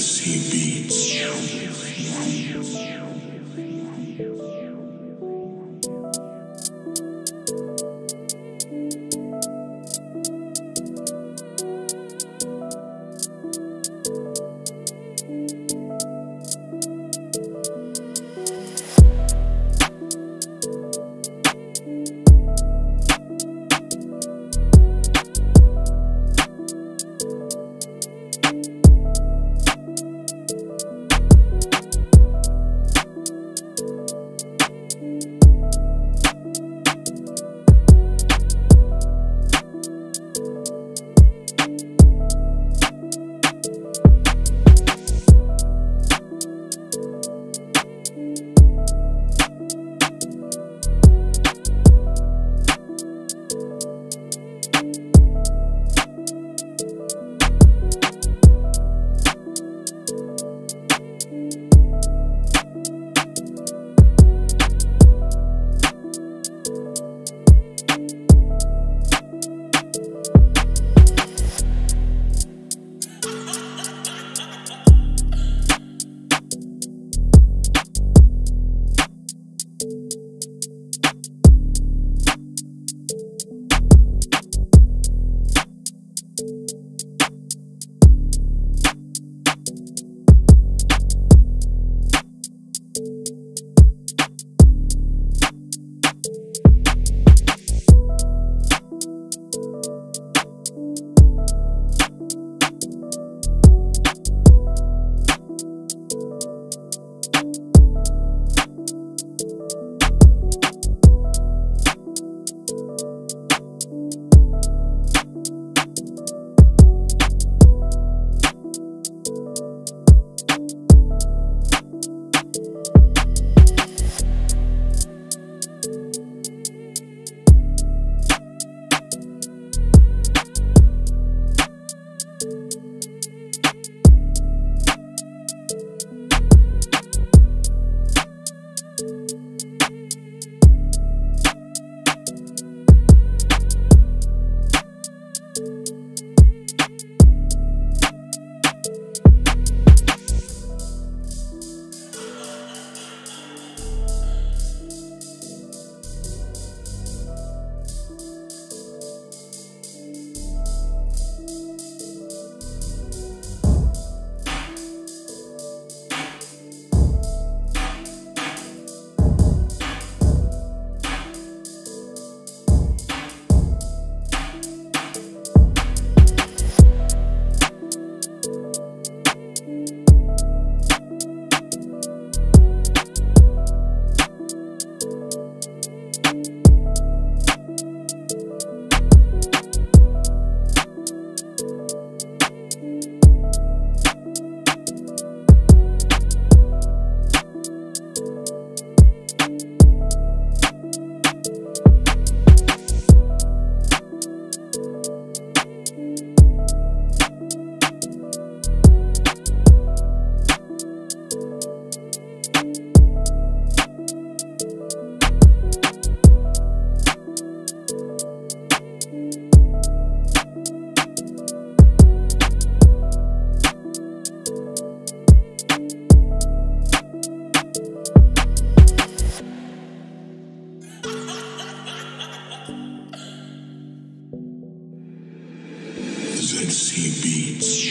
ZC Beats. ZC Beats.